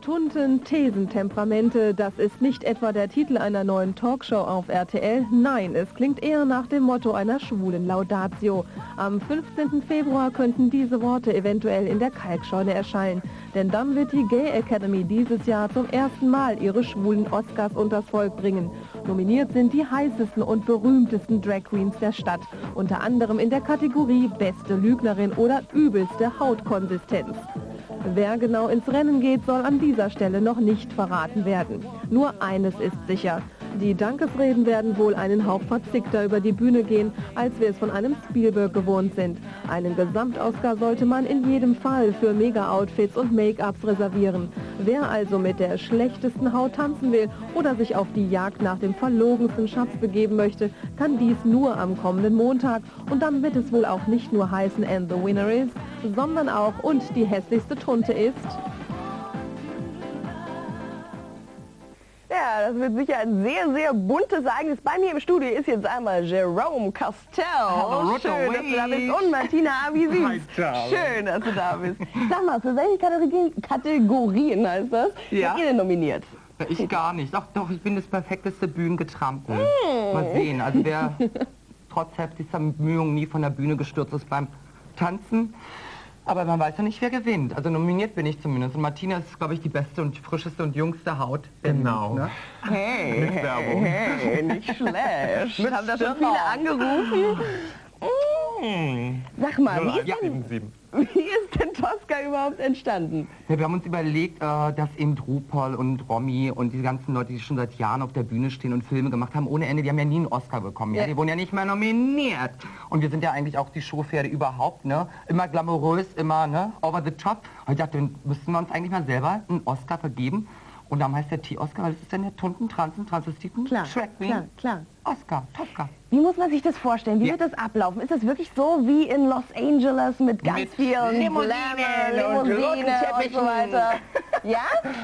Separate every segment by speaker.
Speaker 1: Tunten, Thesentemperamente, das ist nicht etwa der Titel einer neuen Talkshow auf RTL. Nein, es klingt eher nach dem Motto einer schwulen Laudatio. Am 15. Februar könnten diese Worte eventuell in der Kalkscheune erscheinen. Denn dann wird die Gay Academy dieses Jahr zum ersten Mal ihre schwulen Oscars unters Volk bringen. Nominiert sind die heißesten und berühmtesten Drag Queens der Stadt. Unter anderem in der Kategorie Beste Lügnerin oder übelste Hautkonsistenz. Wer genau ins Rennen geht, soll an dieser Stelle noch nicht verraten werden. Nur eines ist sicher. Die Dankesreden werden wohl einen Hauch verzickter über die Bühne gehen, als wir es von einem Spielberg gewohnt sind. Einen Gesamtausgar sollte man in jedem Fall für Mega-Outfits und Make-ups reservieren. Wer also mit der schlechtesten Haut tanzen will oder sich auf die Jagd nach dem verlogensten Schatz begeben möchte, kann dies nur am kommenden Montag. Und dann wird es wohl auch nicht nur heißen And the Winner is, sondern auch und die hässlichste Tunte ist...
Speaker 2: Ja, das wird sicher ein sehr, sehr buntes Ereignis. Bei mir im Studio ist jetzt einmal Jerome Castell.
Speaker 3: Hello,
Speaker 2: Schön, dass du da bist. Und Martina Avisi. Schön, dass du da bist. Sag mal, für welche Kategorien, Kategorien heißt das,
Speaker 3: Ja.
Speaker 2: seid ihr denn nominiert?
Speaker 3: Ich gar nicht. Doch, doch, ich bin das perfekteste Bühnengetrampel.
Speaker 2: Hm.
Speaker 3: Mal sehen. Also wer trotz heftigster Bemühungen nie von der Bühne gestürzt ist beim Tanzen. Aber man weiß ja nicht, wer gewinnt. Also nominiert bin ich zumindest. Und Martina ist, glaube ich, die beste und frischeste und jüngste Haut.
Speaker 4: Genau.
Speaker 3: Ne?
Speaker 2: Hey,
Speaker 4: Mit Werbung.
Speaker 2: hey, nicht schlecht.
Speaker 3: Mit
Speaker 2: Haben da schon viele angerufen?
Speaker 4: Hm.
Speaker 2: Sag mal, wie ist, denn,
Speaker 4: 0177.
Speaker 2: wie ist denn Tosca überhaupt entstanden?
Speaker 3: Ja, wir haben uns überlegt, äh, dass eben Drupal und Romy und die ganzen Leute, die schon seit Jahren auf der Bühne stehen und Filme gemacht haben, ohne Ende, die haben ja nie einen Oscar bekommen. Ja?
Speaker 2: Ja.
Speaker 3: Die wurden ja nicht mal nominiert. Und wir sind ja eigentlich auch die Showpferde überhaupt, ne? Immer glamourös, immer, ne? Over the top. Und ich dachte, dann müssten wir uns eigentlich mal selber einen Oscar vergeben. Und dann heißt der T-Oscar, weil das ist dann der Tunten, Transen, Transvestiten,
Speaker 2: Klar,
Speaker 3: Shrek Queen,
Speaker 2: klar, klar.
Speaker 3: Oscar, Tosca.
Speaker 2: Wie muss man sich das vorstellen? Wie
Speaker 3: Ja.
Speaker 2: wird das ablaufen? Ist das wirklich so wie in Los Angeles mit ganz
Speaker 3: Mit
Speaker 2: vielen
Speaker 3: Limousinen
Speaker 2: Glamour,
Speaker 3: und
Speaker 2: und so weiter? Ja?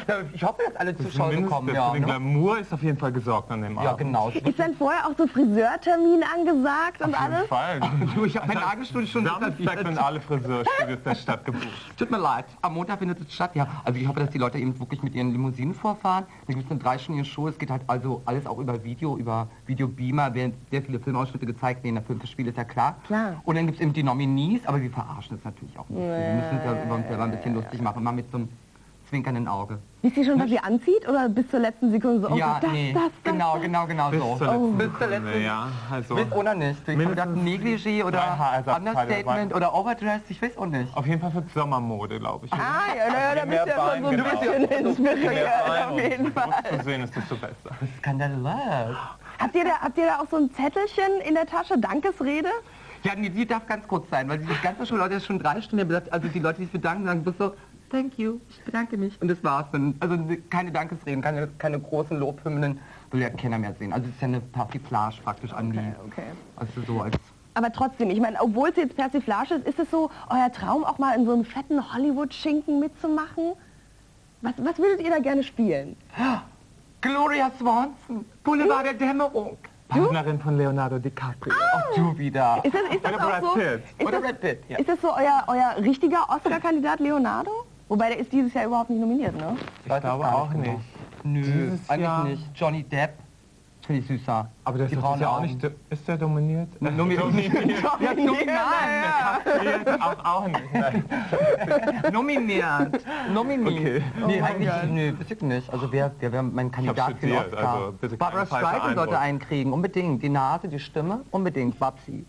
Speaker 3: Ja, Ich hoffe, dass alle Zuschauer
Speaker 4: Zumindest
Speaker 3: kommen,
Speaker 4: für
Speaker 3: ja.
Speaker 4: den
Speaker 3: Ne?
Speaker 4: Glamour ist auf jeden Fall gesorgt an dem
Speaker 3: Ja,
Speaker 4: Abend.
Speaker 3: genau.
Speaker 2: Ist dann vorher auch so Friseurtermin angesagt und
Speaker 4: Auf jeden
Speaker 2: alles?
Speaker 4: Fall.
Speaker 3: Du, ich habe mein Nagelstudio schon
Speaker 4: Samstag sind alle Friseurstudios der Stadt gebucht.
Speaker 3: Tut mir leid, am Montag findet es statt, ja. Also ich hoffe, dass die Leute eben wirklich mit ihren Limousinen vorfahren. Da gibt es eine dreistündige Show, es geht halt also alles auch über Video, über Videobeamer, werden sehr viele Filmausschnitte gezeigt, in der Filmverspiel ist ja klar.
Speaker 2: Klar.
Speaker 3: Und dann gibt es eben die Nominees, aber wir verarschen es natürlich auch nicht. Wir müssen uns ja über uns selber ein bisschen lustig machen, mal mit so einem zwinkernden Auge.
Speaker 2: Wisst ihr schon, was sie anzieht? Oder bis zur letzten Sekunde so, oh
Speaker 3: ja,
Speaker 2: Gott, das,
Speaker 3: nee,
Speaker 2: das, das,
Speaker 3: genau,
Speaker 2: das.
Speaker 3: genau, genau
Speaker 4: Bis
Speaker 3: so.
Speaker 4: zur letzten
Speaker 3: Bis zur letzten
Speaker 4: Sekunde, ja. Also
Speaker 3: Mit oder nicht? Ich habe Negligé oder
Speaker 4: Haarersatzteile
Speaker 3: Understatement oder Overdress, ich weiß auch nicht.
Speaker 4: auf jeden Fall für Sommermode, glaube ich.
Speaker 2: Ah, ja, naja, da bist du ja schon so ein
Speaker 4: genau.
Speaker 2: bisschen inspiriert, auf jeden Fall.
Speaker 4: Zu sehen ist, desto besser.
Speaker 3: Skandalös.
Speaker 2: Habt ihr, da, habt ihr da auch so ein Zettelchen in der Tasche, Dankesrede?
Speaker 3: Ja, nee, die darf ganz kurz sein, weil die ganze Show, Leute, ist schon drei Stunden gesagt, also die Leute, die sich bedanken, sagen bloß so, thank you, ich bedanke mich. Und das war's dann. Also keine Dankesreden, keine, keine großen Lobhymnen, will ja keiner mehr sehen. Also es ist ja eine Persiflage praktisch an die.
Speaker 2: okay.
Speaker 3: Also so als...
Speaker 2: Aber trotzdem, ich meine, obwohl es jetzt Persiflage ist, ist es so euer Traum, auch mal in so einem fetten Hollywood-Schinken mitzumachen? Was, was würdet ihr da gerne spielen?
Speaker 3: Gloria Swanson, Boulevard der Dämmerung.
Speaker 4: Partnerin von Leonardo DiCaprio.
Speaker 3: Ach, du wieder.
Speaker 2: Ist das, ist das
Speaker 4: Oder
Speaker 2: auch
Speaker 4: Brad
Speaker 2: so?
Speaker 4: Pitt.
Speaker 2: Ist das,
Speaker 3: Brad Pitt, ja.
Speaker 2: ist das so euer, euer richtiger Oscar-Kandidat Leonardo? Wobei der ist dieses Jahr überhaupt nicht nominiert, ne?
Speaker 4: Ich
Speaker 3: es
Speaker 4: glaube auch
Speaker 3: nicht
Speaker 4: nicht.
Speaker 3: genau. Nö,
Speaker 4: Dieses
Speaker 3: eigentlich
Speaker 4: Jahr-
Speaker 3: nicht. Johnny Depp, finde ich süßer.
Speaker 4: Aber
Speaker 3: Die
Speaker 4: ist ja auch nicht... Ist der dominiert?
Speaker 3: Nominiert. Ja, nominiert.
Speaker 4: Nominiert auch, auch nicht. Nein.
Speaker 3: Nominiert. Nominiert.
Speaker 4: Okay.
Speaker 3: Nee,
Speaker 2: Oh
Speaker 3: eigentlich, nee, ich nicht. Also wer, wer wäre mein Kandidat für den Oscar?
Speaker 4: also
Speaker 3: Barbara Streisand sollte einen kriegen, unbedingt. Die Nase, die Stimme, unbedingt. Babsi.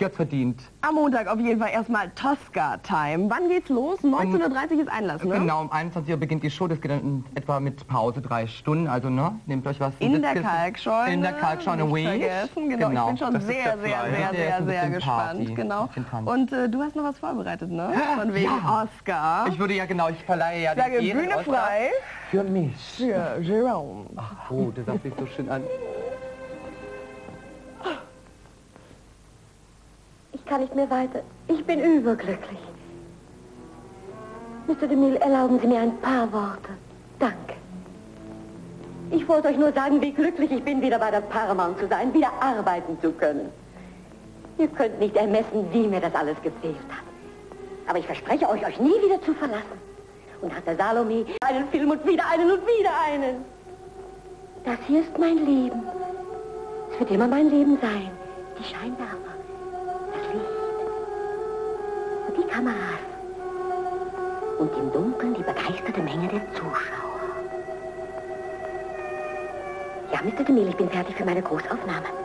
Speaker 3: Hat's verdient.
Speaker 2: Am Montag auf jeden Fall erstmal Tosca-Time. Wann geht's los? 19.30 Uhr ist Einlass, ne?
Speaker 3: Genau, um 21 Uhr beginnt die Show. Das geht dann in etwa mit Pause drei Stunden. Also, ne, nehmt euch was.
Speaker 2: In der. Kalkscheune.
Speaker 3: In der Kalkscheune
Speaker 2: vergessen. Genau. Ich bin schon sehr, sehr, sehr, sehr, sehr gespannt. Genau. Und äh, du hast noch was vorbereitet, ne? Von wegen. Oscar.
Speaker 3: Ich würde ja genau, ich verleihe ja den
Speaker 2: Bühne frei
Speaker 3: Für mich.
Speaker 2: für Jerome.
Speaker 3: Oh, das sagt sich so schön an.
Speaker 5: Ich kann nicht mehr weiter. Ich bin überglücklich. Mr. DeMille, erlauben Sie mir ein paar Worte. Danke. Ich wollte euch nur sagen, wie glücklich ich bin, wieder bei der Paramount zu sein, wieder arbeiten zu können. Ihr könnt nicht ermessen, wie mir das alles gefehlt hat. Aber ich verspreche euch, euch nie wieder zu verlassen. Und nach der Salome einen Film und wieder einen und wieder einen. Das hier ist mein Leben. Es wird immer mein Leben sein. Die Scheinwerfer, Die Kameras. Und im Dunkeln die begeisterte Menge der Zuschauer. Ja, Mr. DeMille, ich bin fertig für meine Großaufnahme.